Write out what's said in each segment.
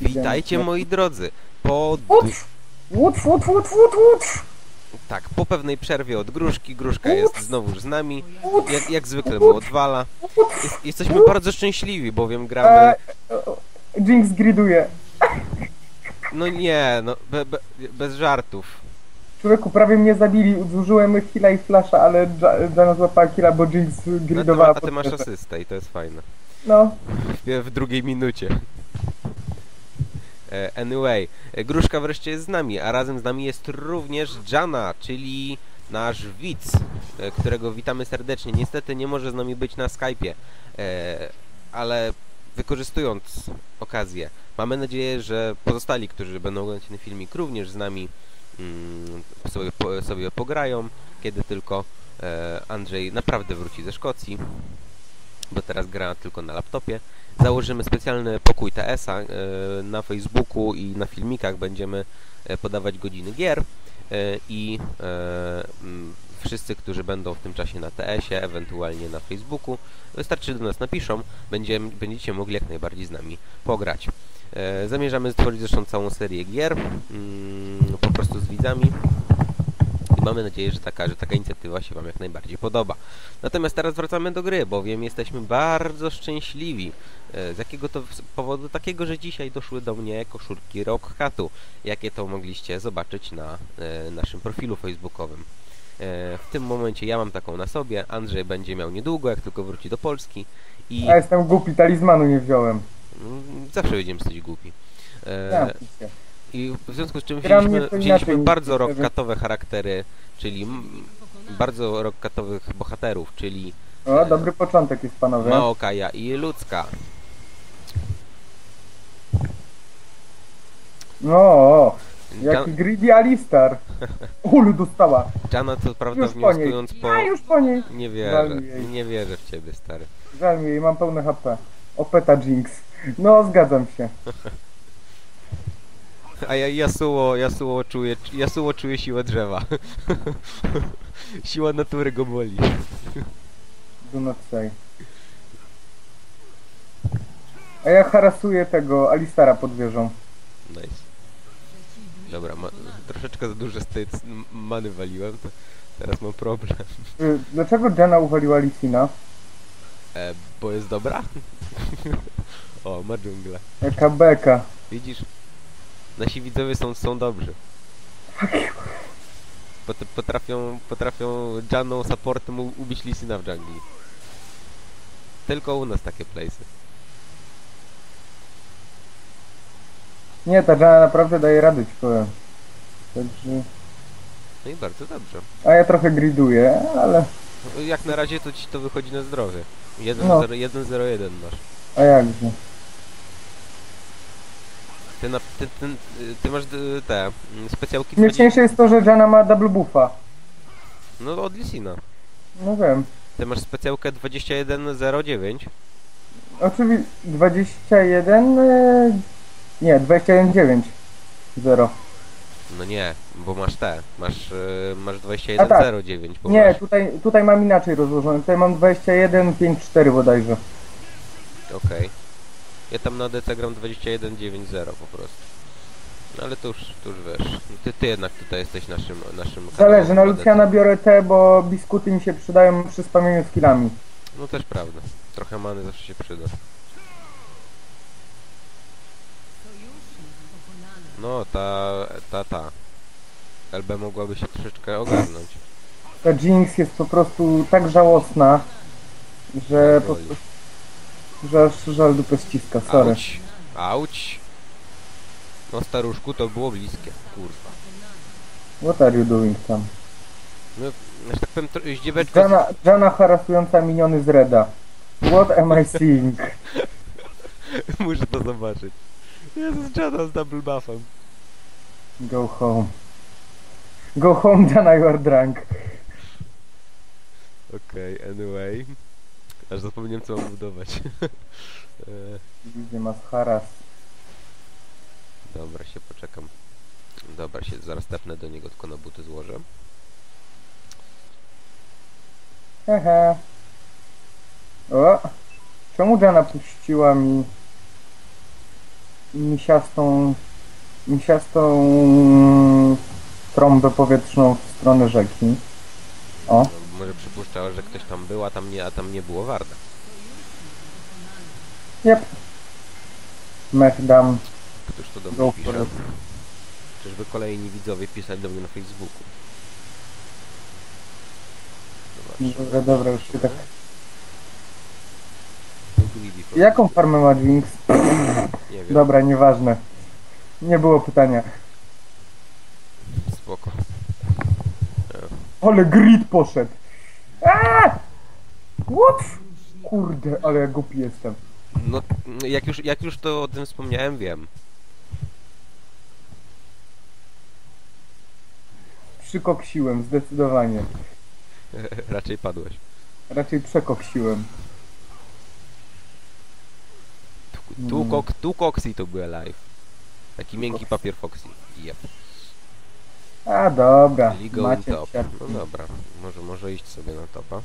Witajcie moi drodzy. Po... Łódź! Łódź, łódź, łódź, łódź! Tak, po pewnej przerwie od Gruszki, Gruszka jest znowu z nami. Jak, jak zwykle mu odwala. Jest, jesteśmy bardzo szczęśliwi, bowiem gramy... E, e, Jinx griduje. No nie, no be, be, bez żartów. Człowieku, prawie mnie zabili, zużyłem heal'a i flasha, ale Ja- Jana złapała killa, bo Jinx No, gridowała ma- a ty masz asystę i to jest fajne. No, W, w drugiej minucie. E, Anyway, Gruszka wreszcie jest z nami, a razem z nami jest również Jana, czyli nasz widz, e, którego witamy serdecznie. Niestety nie może z nami być na Skype'ie, e, ale wykorzystując okazję, mamy nadzieję, że pozostali, którzy będą oglądać ten filmik, również z nami mm, sobie, sobie pograją, kiedy tylko Andrzej naprawdę wróci ze Szkocji, bo teraz gra tylko na laptopie. Założymy specjalny pokój TS-a e, na Facebooku i na filmikach będziemy e, podawać godziny gier e, i wszyscy, którzy będą w tym czasie na TS-ie, ewentualnie na Facebooku, wystarczy do nas napiszą, będziemy, będziecie mogli jak najbardziej z nami pograć. Zamierzamy stworzyć zresztą całą serię gier, mm, po prostu z widzami. Mamy nadzieję, że taka, że taka inicjatywa się Wam jak najbardziej podoba. Natomiast teraz wracamy do gry, bowiem jesteśmy bardzo szczęśliwi. E, Z jakiego to powodu? Takiego, że dzisiaj doszły do mnie koszulki Rock Hatu, jakie to mogliście zobaczyć na e, naszym profilu facebookowym. E, w tym momencie ja mam taką na sobie, Andrzej będzie miał niedługo, jak tylko wróci do Polski i ja jestem głupi, talizmanu nie wziąłem. mm, zawsze będziemy coś głupi. E, Ja. I w związku z czym Gra wzięliśmy, wzięliśmy bardzo niż rockkatowe charaktery, czyli bardzo rockkatowych bohaterów, czyli o, dobry początek jest, panowie. Maokaja i Ludzka. No, o, Jan, jaki greedy Alistar. Ulu dostała. Jana co prawda Już wnioskując po... A, już po niej. Nie wierzę, nie wierzę w ciebie stary. Żal mi jej, mam pełne HP. Opeta Jinx. No, zgadzam się. A ja Yasuo, Yasuo czuje, Yasuo czuje siłę drzewa. Siła natury go boli. Do not say. A ja harasuję tego Alistara pod wieżą. Nice. Dobra, ma, troszeczkę za dużo z tej many waliłem, to teraz mam problem. Y, Dlaczego Jana uwaliła Lisina? E, bo jest dobra? o, ma dżunglę. Jaka beka. Widzisz? Nasi widzowie są, są dobrzy. Pot, potrafią, potrafią Janą supportem ubić Lisina w dżungli. Tylko u nas takie playsy. Nie, ta Jana naprawdę daje radę, ci powiem. Także... No i bardzo dobrze. A ja trochę griduję, ale... Jak na razie to ci to wychodzi na zdrowie. 1-0-1 No. masz. A jakże? Ty, na, ty, ty, ty masz y, te mm, specjałki 20... Śmieszniejsze jest to, że Jana ma double buffa. No od Lisina. No wiem. Ty masz specjałkę 2109. Oczywiście 21... e, Nie, 21.9. 0. No nie, bo masz te. Masz, y, masz A tak. 2109. Bo Nie, masz... tutaj, tutaj mam inaczej rozłożone. Tutaj mam 21.5.4 bodajże. Okej. Ja tam na DC gram 2190 po prostu. No ale to już, to już wiesz. Ty, ty jednak tutaj jesteś naszym naszym Zależy, DC. Luciana biorę te, bo biskuty mi się przydają przy spamieniu skillami. No też prawda. Trochę many zawsze się przyda. No, ta, ta, ta. LB mogłaby się troszeczkę ogarnąć. Ta Jinx jest po prostu tak żałosna, że po, Boli. Że aż żal dupę ściska, sorry. Auć, auć. No staruszku, to było bliskie, kurwa. What are you doing tam? No, że tak powiem, tro- zdzieweczko... Jana, Jana harasująca miniony z Reda. What am I seeing? Muszę to zobaczyć. Jezus, Jana z double buffem. Go home. Go home, Jana, you are drunk. Okej, anyway. Aż zapomniałem co mam budować. Widzę mas haras. dobra, się poczekam. Dobra, się zaraz tepnę do niego, tylko na buty złożę. Hehe. O! Czemu Jana puściła mi... misiastą, misiastą trąbę powietrzną w stronę rzeki. O, Może przypuszczała, że ktoś tam był, a tam nie, a tam nie było Warda. jep. Mech dam. Któż to do mnie pisze? Czyżby kolejni widzowie pisali do mnie na Facebooku? Dobra, dobra, już się tak... Greedy for- Jaką farmę ma Jinx? Nie wiem, Dobra, nieważne. Nie było pytania. spoko. Ale grid poszedł. What? Kurde, ale ja głupi jestem. No, jak już, jak już to o tym wspomniałem, wiem. Przykoksiłem, zdecydowanie. Raczej padłeś. Raczej przekoksiłem. Tu, tu, kok, tu Coxy to był live. Taki miękki papier Foxy. Yep. A dobra, Legal macie top. No dobra, może, może iść sobie na topa.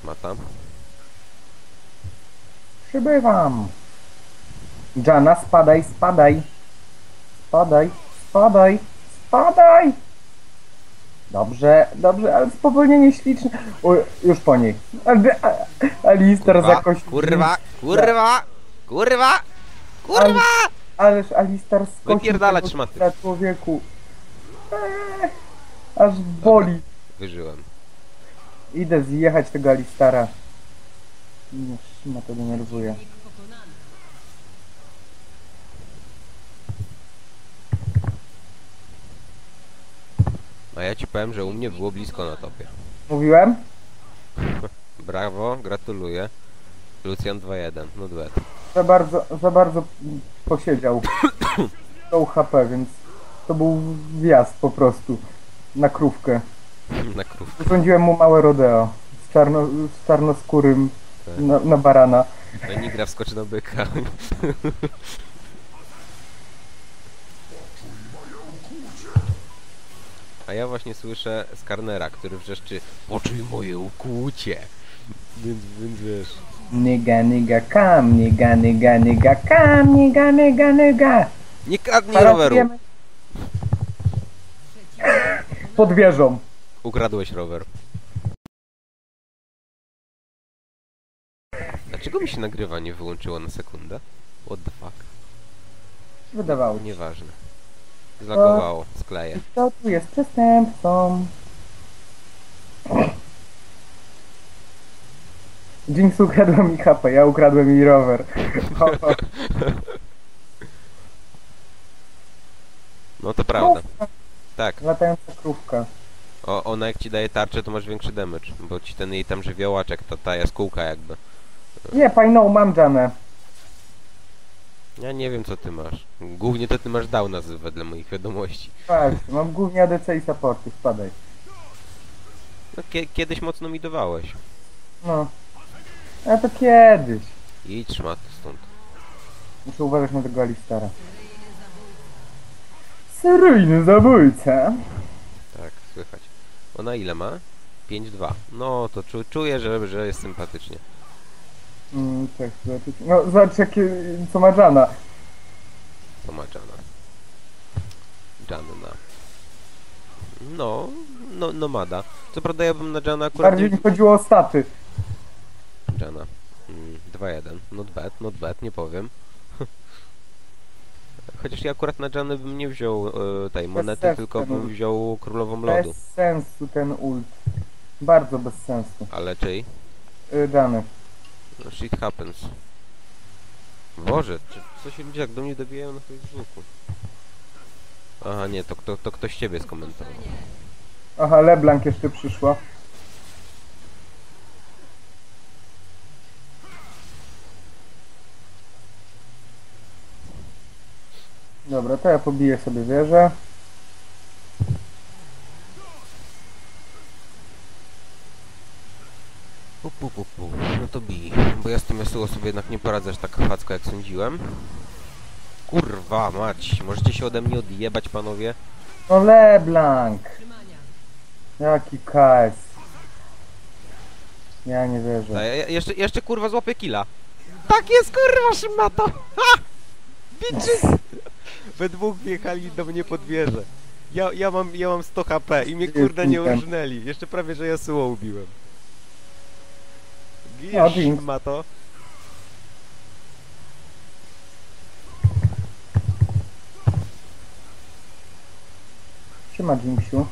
Szmata. Przybywam. Jana, spadaj, spadaj. Spadaj, spadaj, spadaj. Dobrze, dobrze, ale spowolnienie śliczne. O, już po niej. Alister Kurwa, zakościł. kurwa, kurwa, kurwa, kurwa! Ale, ależ Alistar skosił Wypierdalać szmaty. człowieku. Eee, aż boli. Wyżyłem. Idę zjechać tego Alistara. Nie, szmata denerwuje. A ja ci powiem, że u mnie było blisko na topie. Mówiłem? Brawo, gratuluję. Lucian 2-1, no duet. Za bardzo, za bardzo posiedział. Tą HP, więc to był wjazd po prostu. Na krówkę. Na krów. Urządziłem mu małe rodeo. Z, czarno, z czarnoskórym Tak. na, na barana. No nie gra wskoczy na byka. A ja właśnie słyszę Skarnera, który wrzeszczy Poczuj moje ukłucie. Więc, więc wiesz. Nyga, nyga, kam, nyga, nyga, nyga, kam, nyga, nyga, nyga. Nie kradnij roweru! Pod wieżą. Ukradłeś rower. Dlaczego mi się nagrywanie wyłączyło na sekundę? What the fuck? Wydawało się. Nieważne. Zlagowało, skleję. Kto tu jest przestępcą? Jinx ukradła mi HP, ja ukradłem jej rower. No to prawda. Tak. Latająca krówka. O, ona jak ci daje tarczę, to masz większy damage, bo ci ten jej tam żywiołaczek, to ta jaskółka jakby. Nie, I know, mam Janę. Ja nie wiem co ty masz. Głównie to ty masz downa z- wedle moich wiadomości. Tak, mam głównie ADC i supporty, spadaj. No kie kiedyś mocno mi dawałeś. No. A to kiedyś. Idź szmat stąd. Muszę uważać na tego Alistara. Seryjny zabójca. Tak, słychać. Ona ile ma? 5-2. No to czu czuję, że, że jest sympatycznie. Mm, tak. No, zobacz jakie, co ma Jana. To ma Jana. Janna. No, no, nomada. Co prawda ja bym na Jana akurat Bardziej nie... mi chodziło o staty. Jana. Mm, 2-1. Not bad, not bad, nie powiem. Chociaż ja akurat na Janę bym nie wziął e, tej monety, sensu, tylko bym wziął Królową Bez Lodu. sensu ten ult. Bardzo bez sensu. Ale czyj? Y, Jany. No, shit happens. Boże, czy, co się ludzie tak do mnie dobijają na Facebooku? Aha, nie, to, to, to ktoś ciebie skomentował. Aha, LeBlanc jeszcze przyszła. Dobra, to ja pobiję sobie wieżę. Pu, pu, pu, pu. No to bij, bo ja z tym Yasuo sobie jednak nie poradzę aż tak chwacko jak sądziłem. Kurwa mać, możecie się ode mnie odjebać panowie? No LeBlanc! Jaki KS. Ja nie wierzę. ja, ja, jeszcze, jeszcze kurwa złapię killa. Tak jest kurwa szmato! Ha! bitches! We dwóch wjechali do mnie pod wieżę. Ja, ja, mam, ja mam 100 HP i mnie kurde nie urżnęli. Jeszcze prawie, że Yasuo ubiłem. No, Gisz Jinx. ma to. Siema Jinxiu.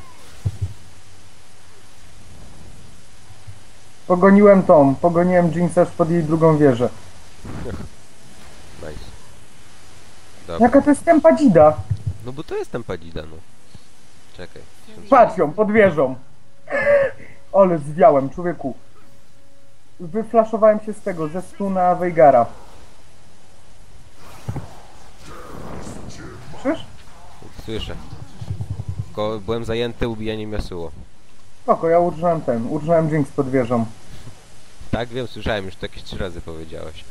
Pogoniłem tą, pogoniłem Jinxa pod jej drugą wieżę. Dobra. Jaka to jest tempa dzida? No bo to jest tempadida, no. Czekaj. Patrz ją, pod wieżą. Ale zwiałem, człowieku. Wyflaszowałem się z tego, ze stuna Veigara. Słyszysz? Słyszę. Tylko byłem zajęty ubijaniem Yasuo. Spoko, ja użyłem ten, użyłem Jinx pod wieżą. Tak, wiem, słyszałem, już to jakieś trzy razy powiedziałeś.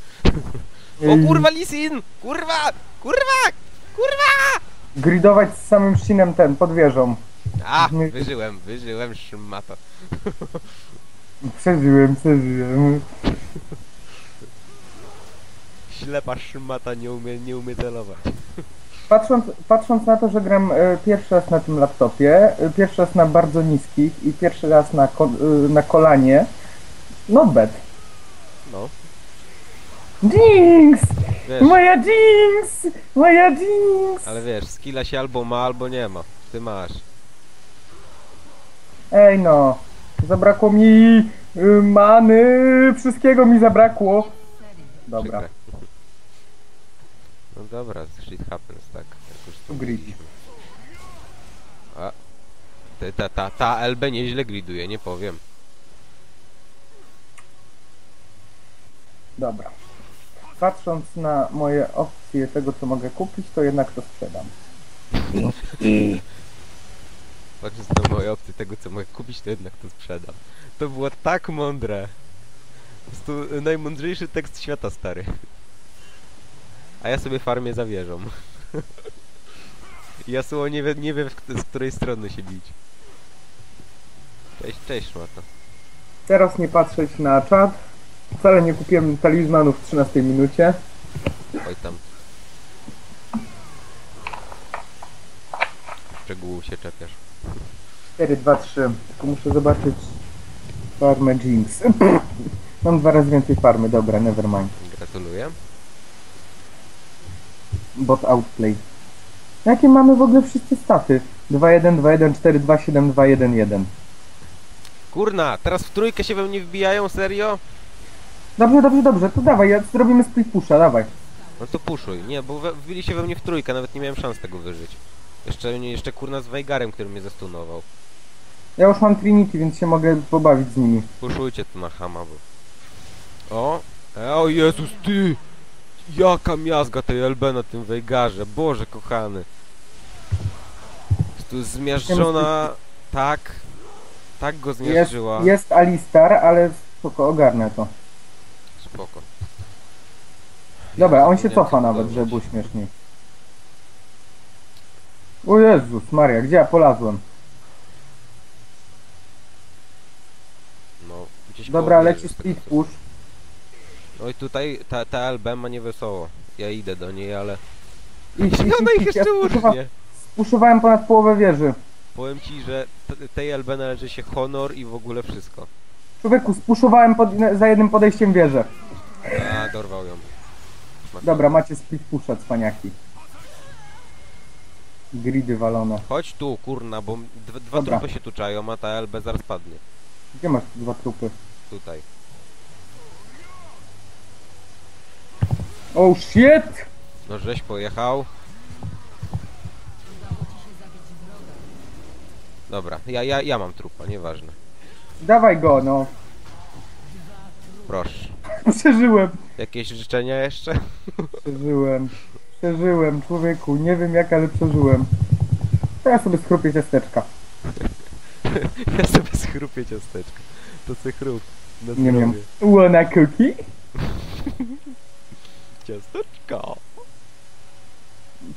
O kurwa, Lisin! Kurwa! Kurwa! Kurwa! Gridować z samym Shinem ten, pod wieżą. A, wyżyłem, wyżyłem, szmato. Przeżyłem, przeżyłem. Ślepa szmata nie umie, nie umie celować. Patrząc, patrząc na to, że gram e, pierwszy raz na tym laptopie, e, pierwszy raz na bardzo niskich i pierwszy raz na, ko, e, na kolanie, no bad. No, Jinx! Wiesz, Moja Jinx! Moja Jinx! ale wiesz, skilla się albo ma, albo nie ma. Ty masz. Ej no, zabrakło mi y, many, wszystkiego mi zabrakło. Dobra, Przykre. No dobra, shit happens, tak. Jak już tu Grid. mówiliśmy. A, ty, ta, ta, ta LB nieźle griduje, nie powiem. dobra. Patrząc na moje opcje tego, co mogę kupić, to jednak to sprzedam. Patrząc na moje opcje tego, co mogę kupić, to jednak to sprzedam. To było tak mądre. Po prostu najmądrzejszy tekst świata, stary. A ja sobie farmię za wieżą. Yasuo nie wie, nie wie w k- z której strony się bić. Cześć, cześć, szmato. Teraz nie patrzeć na czat. Wcale nie kupiłem talizmanów w 13 minucie. Oj tam. Szczegółów się czepiasz. 4, 2, 3. Tylko muszę zobaczyć farmę Jinx. Mam dwa razy więcej farmy, dobra, nevermind. Gratuluję. Bot outplay. Jakie mamy w ogóle wszyscy staty? 2-1, 2-1, 4, 2, 7, 2, 1, 1. Kurna, teraz w trójkę się we mnie wbijają, serio? Dobrze, dobrze, dobrze, to dawaj, ja zrobimy split pusha, dawaj. No to puszuj. Nie, bo we- wbili się we mnie w trójkę, nawet nie miałem szans tego wyżyć. Jeszcze, nie- jeszcze kurna z Weigarem, który mnie zastunował. Ja już mam Trinity, więc się mogę pobawić z nimi. Puszujcie tu na hama, bo... O! E, o Jezus, ty! Jaka miazga tej LB na tym Weigarze, Boże kochany. Tu zmiażdżona... Tak... Tak go Jest, zmiażdżyła. jest Alistar, ale spoko, ogarnę to. Spoko. Dobra, on się Nie, cofa nawet, dobrze. żeby było śmieszniej. O Jezus Maria, gdzie ja polazłem? No, gdzieś Dobra, koło leci tego, split co- push. Oj, tutaj ta, ta LB ma niewesoło. Ja idę do niej, ale... Ona ich idź, idź, jeszcze spuszowa-. Spuszowałem ponad połowę wieży. Powiem ci, że t- tej LB należy się honor i w ogóle wszystko. Człowieku, spuszowałem pod, za jednym podejściem wieżę. A, dorwał ją. Szmata. Dobra, macie split pusha, cwaniaki. Gridy walone. Chodź tu, kurna, bo dwa, dwa Dobra. trupy się tu czają, a ta LB zaraz padnie. Gdzie masz dwa trupy? Tutaj. Oh shit! No żeś pojechał. Dobra, ja, ja, ja mam trupa, nieważne. Dawaj go, no. Proszę. Przeżyłem. Jakieś życzenia jeszcze? Przeżyłem. Przeżyłem, człowieku. Nie wiem jak, ale przeżyłem. Teraz sobie schrupię ciasteczka. ja sobie schrupię ciasteczko. To se chrup. Na Nie wiem. zdrowie. Wanna cookie? Ciasteczko.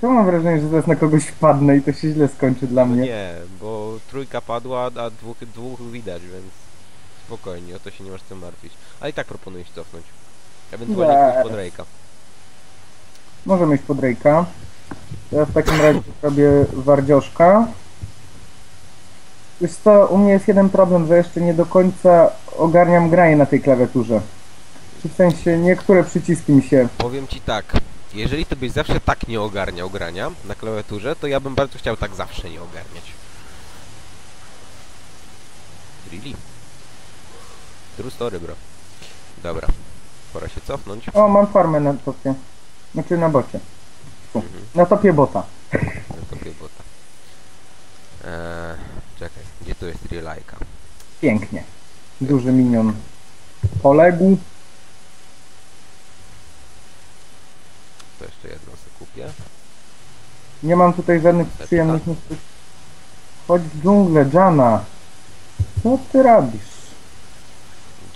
Czemu mam wrażenie, że teraz na kogoś wpadnę i to się źle skończy dla No mnie? nie, bo trójka padła, a dwóch, dwóch widać, więc spokojnie, o to się nie masz co martwić. Ale i tak proponuję się cofnąć. Ewentualnie Nie. pójść pod Rejka. Możemy iść po Drake'a. Ja w takim razie robię wardzioszka. Wiesz co, u mnie jest jeden problem, że jeszcze nie do końca ogarniam granie na tej klawiaturze. W sensie niektóre przyciski mi się... Powiem ci tak, jeżeli ty byś zawsze tak nie ogarniał grania na klawiaturze, to ja bym bardzo chciał tak zawsze nie ogarniać. Really? True story, bro. Dobra, pora się cofnąć. O, mam farmę na topie. Znaczy na bocie. Tu. Mhm. Na topie bota. Na topie bota. Eee, czekaj, gdzie tu jest Relajka? Pięknie. Duży minion poległ. To jeszcze jedno sobie kupię. Nie mam tutaj żadnych przyjemnych miejsc. Chodź w dżunglę, Jana. Co ty robisz?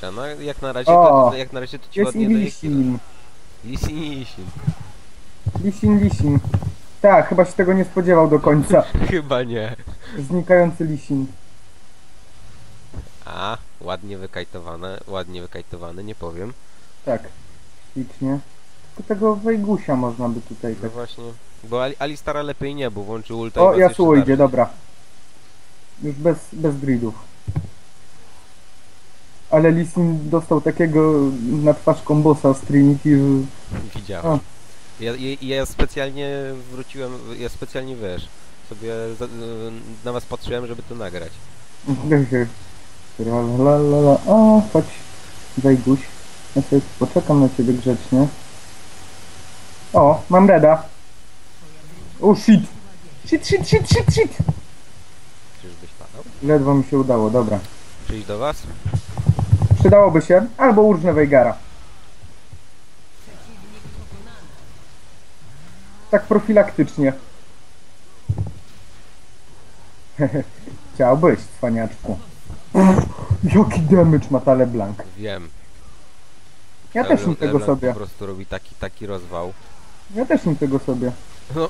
Jana, jak na razie O, to, jak na razie to ci Jest i ładnie daje. Lisin. Lisin, Lisin. Lisin, Lisin. Tak, chyba się tego nie spodziewał do końca. Chyba nie. Znikający Lisin. A, ładnie wykajtowane, ładnie wykajtowane, nie powiem. Tak, ślicznie. Tylko tego Wejgusia można by tutaj No tak... właśnie, bo Ali Alistara lepiej nie, bo włączył ulta i O, was Yasuo jeszcze idzie, dobra. Już bez, bez gridów. Ale Lisin dostał takiego na twarz kombosa z Trinity, że... Widziałem. Ja, ja, ja specjalnie wróciłem, ja specjalnie wiesz, sobie za, na was patrzyłem, żeby to nagrać. La, la, la. O, chodź, Wejguś. Ja sobie poczekam na ciebie grzecznie. O, mam reda. O, shit. Shit, shit, shit, shit, shit. Czyżbyś padał? Ledwo mi się udało, dobra. Przyjść do was? Przydałoby się, albo urżnę Wejgara. Tak profilaktycznie. Chciałbyś, cwaniaczku. Jaki damage ma ta LeBlanc. Wiem. Ja Ale też nim tego Leblanc sobie. po prostu robi taki, taki rozwał. Ja też nim tego sobie. No,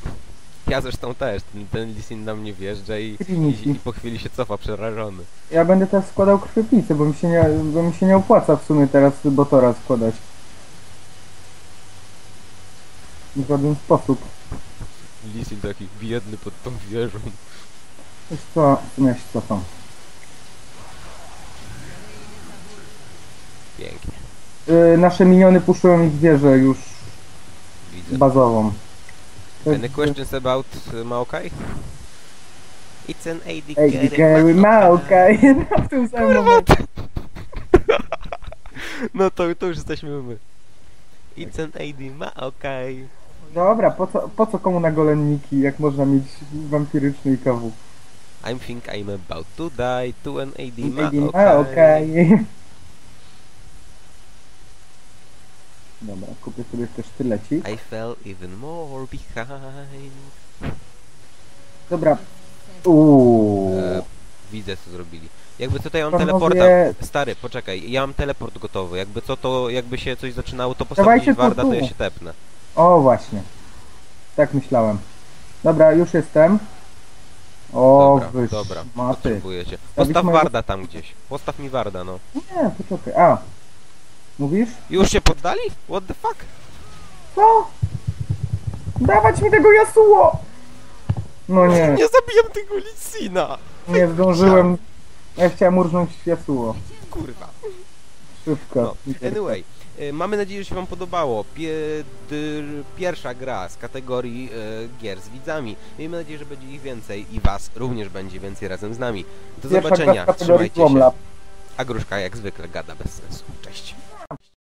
ja zresztą też. Ten, ten Lisin na mnie wjeżdża i, i, i po chwili się cofa przerażony. Ja będę teraz składał krwiopijce, bo mi się nie, bo mi się nie opłaca w sumie teraz Botora składać. W żaden sposób. Lisin taki biedny pod tą wieżą. Wiesz co, ja się cofam. Pięknie. Yy, nasze miniony puszczą ich wieżę już Widzę. bazową. Any questions about uh, Maokai? It's an AD Ej, carry, Gary Maokai. No w tym samym momencie. No to, to już jesteśmy my. It's an AD Maokai. Dobra, po co, po co komu nagolenniki, jak można mieć wampiryczny i kawu? I think I'm about to die to an AD Maokai. Maokai. Dobra, kupię sobie też sztylecik. I fell even more behind. Dobra. Uuu. E, widzę co zrobili. Jakby tutaj mam Panowie- teleporta. Stary, poczekaj, ja mam teleport gotowy. Jakby co to, jakby się coś zaczynało, to postawić Warda, to ja się tepnę. O, właśnie. Tak myślałem. Dobra, już jestem. O, Dobra, wyż, dobra. Postaw Warda tam gdzieś. Postaw mi Warda, no. Nie, poczekaj. A. Mówisz? Już się poddali? What the fuck? Co? Dawać mi tego Yasuo! No nie, Nie zabijam tego Licina! nie zdążyłem. Ja chciałem urżnąć Yasuo. Kurwa. Szybko. No, anyway, y, mamy nadzieję, że się wam podobało. Pierwsza gra z kategorii y, gier z widzami. Miejmy nadzieję, że będzie ich więcej i was również będzie więcej razem z nami. Do Pierwsza zobaczenia, trzymajcie się. A Gruszka jak zwykle gada bez sensu. Cześć.